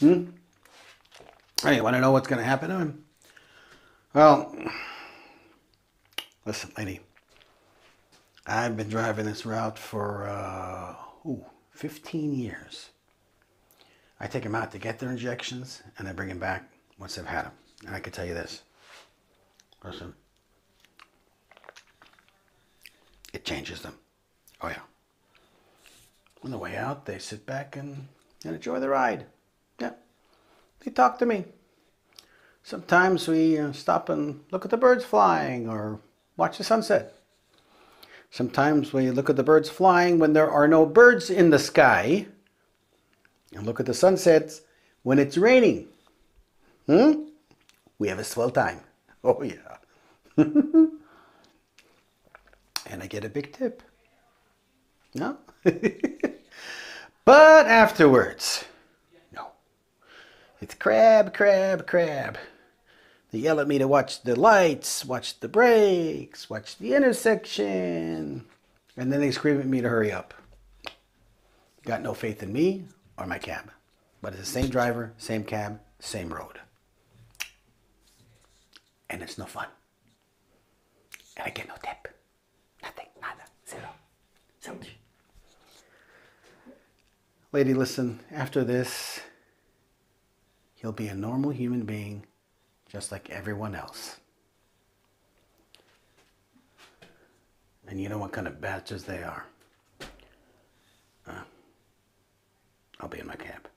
Hmm? Hey, you want to know what's going to happen to him? Well, listen, lady. I've been driving this route for uh, ooh, 15 years. I take them out to get their injections, and I bring them back once they've had them. And I can tell you this. Listen. It changes them. Oh, yeah. On the way out, they sit back and, and enjoy the ride. They talk to me. Sometimes we uh, stop and look at the birds flying or watch the sunset. Sometimes we look at the birds flying when there are no birds in the sky and look at the sunsets when it's raining. Hmm? We have a swell time. Oh, yeah. and I get a big tip. No? but afterwards. It's crab, crab, crab. They yell at me to watch the lights, watch the brakes, watch the intersection. And then they scream at me to hurry up. Got no faith in me or my cab. But it's the same driver, same cab, same road. And it's no fun. And I get no tip. Nothing, nada, zero. Zilch. Lady, listen, after this, he'll be a normal human being just like everyone else. And you know what kind of batches they are. Uh, I'll be in my cab.